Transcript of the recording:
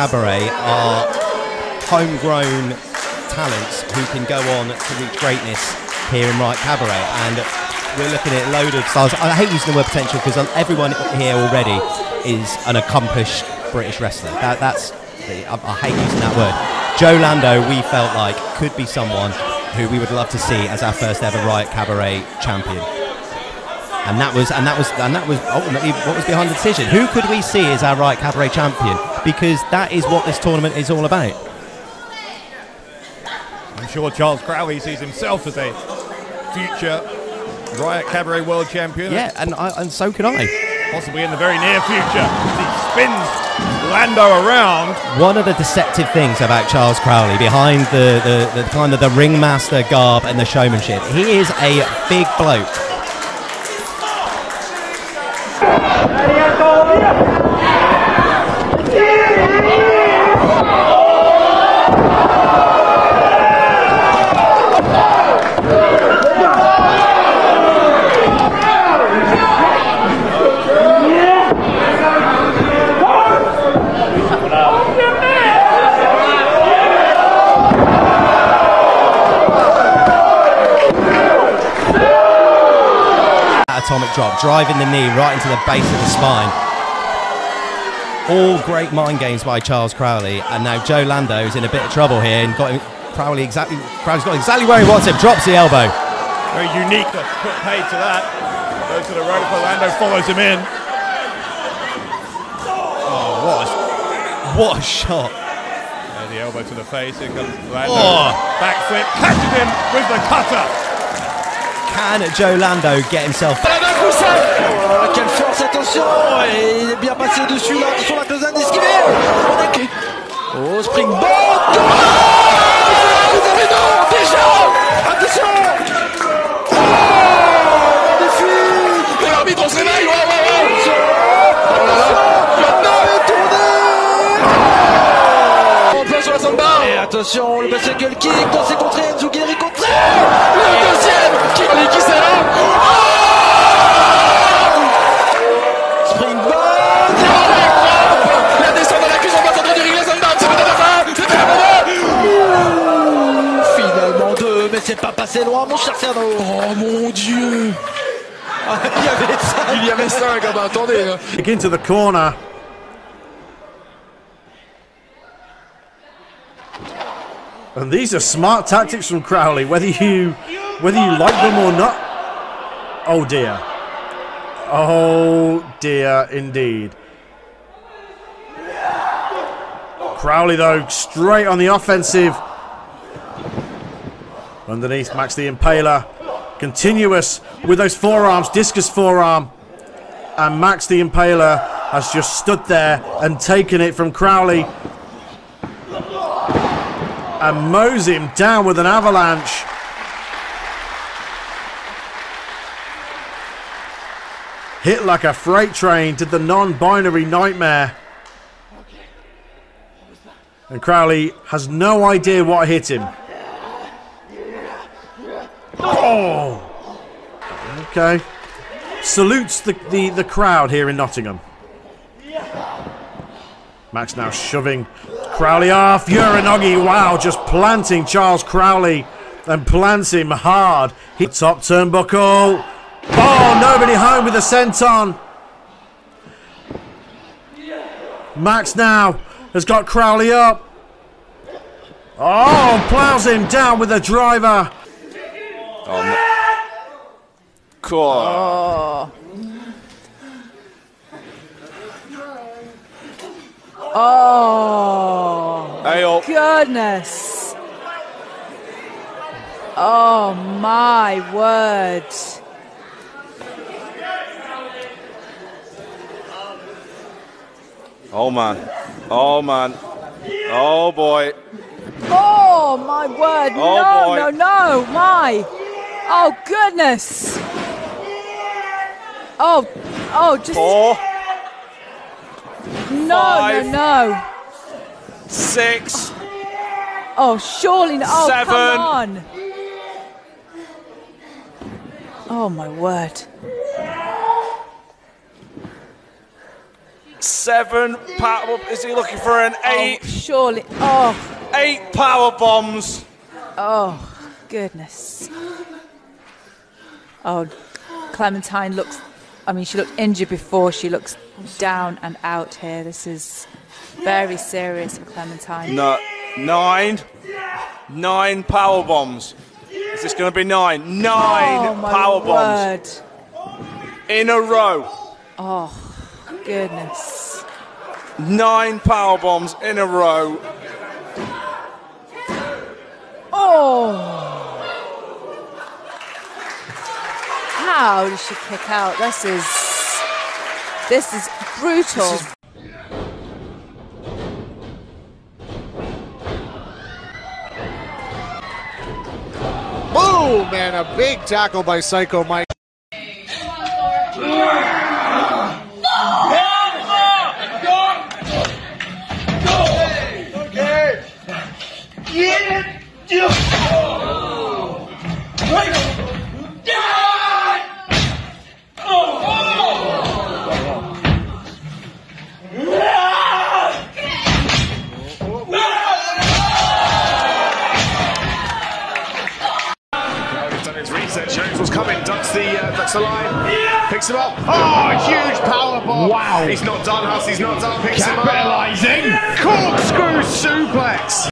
Cabaret are homegrown talents who can go on to reach greatness here in Riot Cabaret. And we're looking at a load of stars. I hate using the word potential because everyone here already is an accomplished British wrestler. That, that's the, I, I hate using that word. Joe Lando, we felt like could be someone who we would love to see as our first ever Riot Cabaret champion. And that was and that was and that was ultimately what was behind the decision. Who could we see as our Riot Cabaret champion? Because that is what this tournament is all about. I'm sure Charles Crowley sees himself as a future Riot Cabaret World Champion. Yeah, and I, and so can I. Possibly in the very near future. He spins Lando around. One of the deceptive things about Charles Crowley, behind the, the, the kind of the ringmaster garb and the showmanship, he is a big bloke. Atomic drop, driving the knee right into the base of the spine. All great mind games by Charles Crowley, and now Joe Lando is in a bit of trouble here and got him, Crowley exactly. Crowley's got exactly where he wants him. Drops the elbow. Very unique to put paid to that. Goes to the rope, Lando follows him in. Oh, what a, what a shot! And the elbow to the face. Here comes Lando. Oh. Backflip, catches him with the cutter. Can Joe Lando get himself Oh, quelle force, attention Et il est bien passé dessus là, sur la cloison d'esquiver On est clé. Oh, springboard. Oh Vous avez non Déjà. Attention. Oh Magnifique. Et l'arbitre, on se réveille. Ouais, ouais, ouais. En plein sur la samba Et attention, le bicycle kick dans ses contrées, Nzugiri contré. Le deuxième C'est là Springboard La descente dans la cuisse, on va s'entendre du Ring Sandbag, c'est peut-être la fin Finalement deux, mais c'est pas passé loin, mon cher Cerno. Oh mon dieu Il y avait ça. Il y avait cinq, ah bah attendez là. Kick into the corner. And these are smart tactics from Crowley, whether you whether you like them or not. Oh dear. Oh dear indeed. Crowley though straight on the offensive. Underneath Max the Impaler. Continuous with those forearms, discus forearm. And Max the Impaler has just stood there and taken it from Crowley. And mows him down with an avalanche. Hit like a freight train to the non binary nightmare. And Crowley has no idea what hit him. Oh! Okay. Salutes the, the, the crowd here in Nottingham. Max now shoving Crowley off. Uranage, wow, just planting Charles Crowley and plants him hard. He top turnbuckle. Oh, nobody home with the senton. Max now has got Crowley up. Oh, plows him down with a driver. Oh, cool. Oh, Hey, oh. goodness. Oh, my word. Oh man. Oh man. Oh boy. Oh, my word. Oh, no, boy. no, no. My. Oh, goodness. Oh, oh, just. Four, no, five. no, no. six, Oh, surely not. Oh, Seven. come on. Oh, my word. Seven. Power, is he looking for an oh, eight? Oh, surely. Oh, Eight power bombs. oh, goodness. Oh, Clementine looks. I mean, she looked injured before. She looks down and out here. This is very serious for Clementine. No, nine. Nine power bombs. Is this going to be nine? Nine oh, power bombs word. in a row. Oh, goodness. Nine power bombs in a row. Oh. How does she kick out? This is. This is brutal. Boom! And a big tackle by Psycho Mike. Was coming, ducks the uh, ducks the line, picks him up. Oh, huge power bomb! Wow! He's not done, Huss. He's not done. Picks him up. Capitalising. Corkscrew suplex.